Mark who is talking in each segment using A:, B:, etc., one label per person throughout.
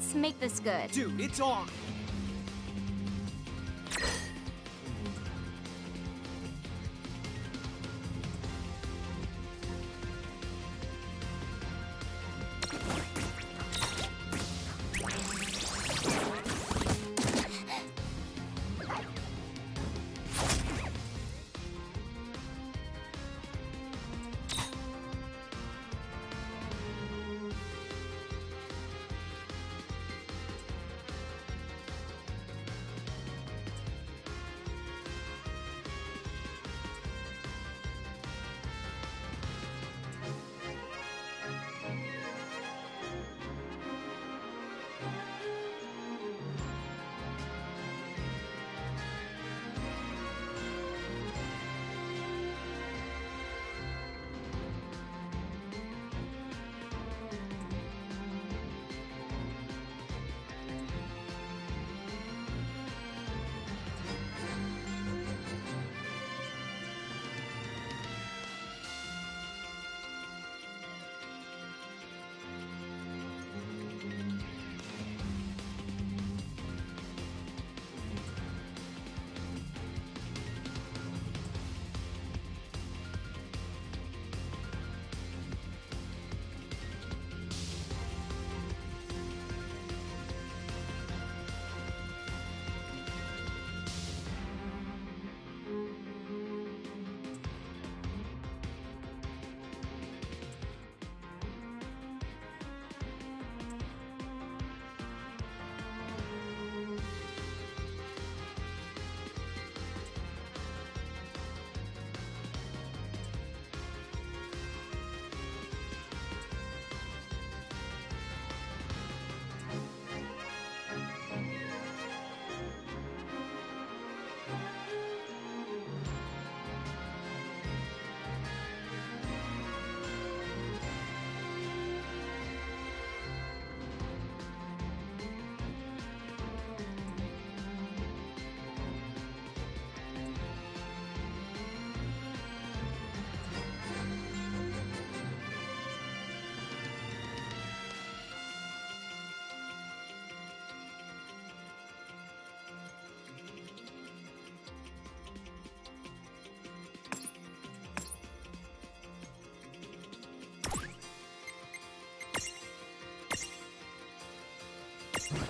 A: Let's make this good.
B: Dude, it's on.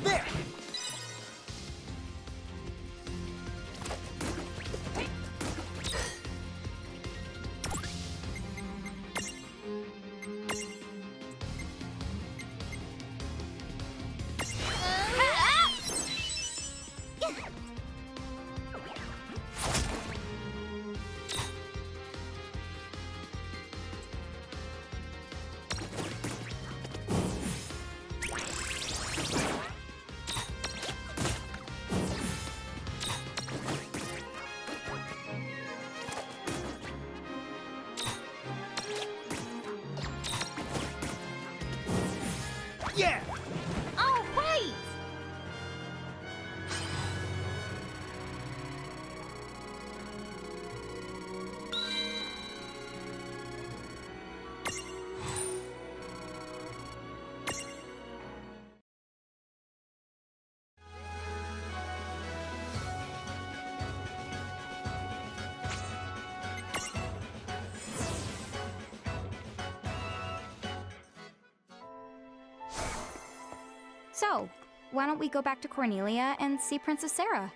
B: There! Yeah!
A: So, why don't we go back to Cornelia and see Princess Sarah?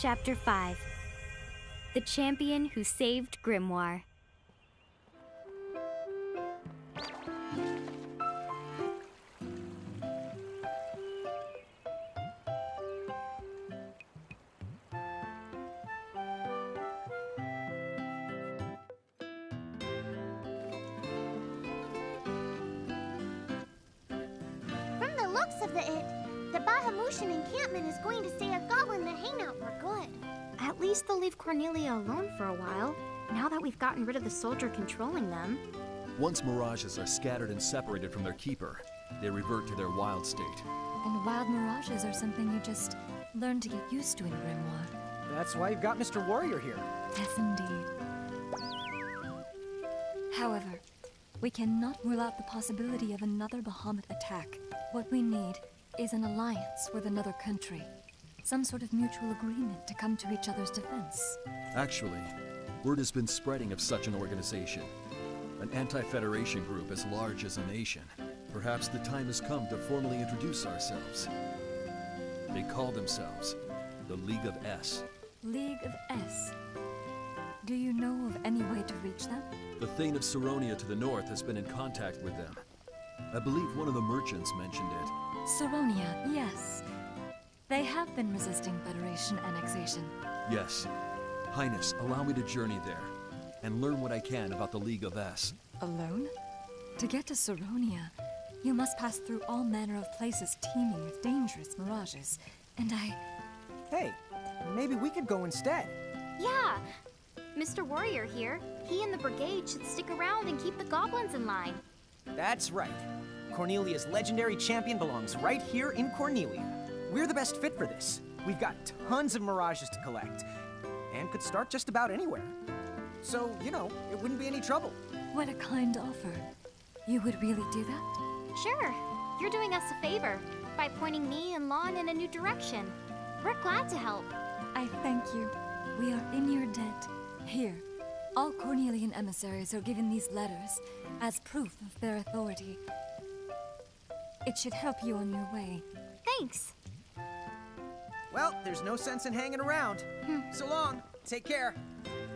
C: Chapter 5 The Champion Who Saved Grymoire.
D: From the looks of the it, the Bahamutian encampment is going to stay a goblin the hangout for good.
A: At least they'll leave Cornelia alone for a while, now that we've gotten rid of the soldier controlling them.
E: Once mirages are scattered and separated from their keeper, they revert to their wild state.
F: And wild mirages are something you just learn to get used to in Grymoire.
B: That's why you've got Mr. Warrior here.
F: Yes, indeed. However, we cannot rule out the possibility of another Bahamut attack. What we need is an alliance with another country. Some sort of mutual agreement to come to each other's defense.
E: Actually, word has been spreading of such an organization. An anti-federation group as large as a nation. Perhaps the time has come to formally introduce ourselves. They call themselves the League of S.
F: League of S. Do you know of any way to reach them?
E: The Thane of Saronia to the north has been in contact with them. I believe one of the merchants mentioned it.
F: Saronia, yes. They have been resisting Federation annexation.
E: Yes. Highness, allow me to journey there and learn what I can about the League of S.
F: Alone? To get to Saronia, you must pass through all manner of places teeming with dangerous mirages. And I.
B: Hey, maybe we could go instead.
A: Yeah! Mr. Warrior here, he and the brigade should stick around and keep the goblins in line.
B: That's right. Cornelia's legendary champion belongs right here in Cornelia. We're the best fit for this. We've got tons of mirages to collect, and could start just about anywhere. So, you know, it wouldn't be any trouble.
F: What a kind offer. You would really do that?
A: Sure, you're doing us a favor by pointing me and Lann in a new direction. We're glad to help.
F: I thank you. We are in your debt. Here, all Cornelian emissaries are given these letters as proof of their authority. It should help you on your way.
A: Thanks.
B: Well, there's no sense in hanging around. Hmm. So long. Take care.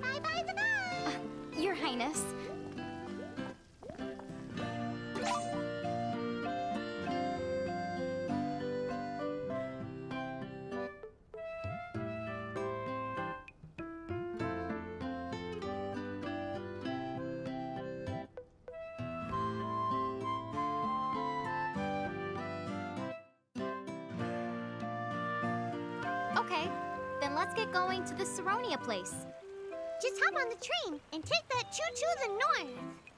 D: Bye bye the bye.
A: Uh, your Highness. Let's get going to the Saronia place.
D: Just hop on the train and take that choo-choo the north.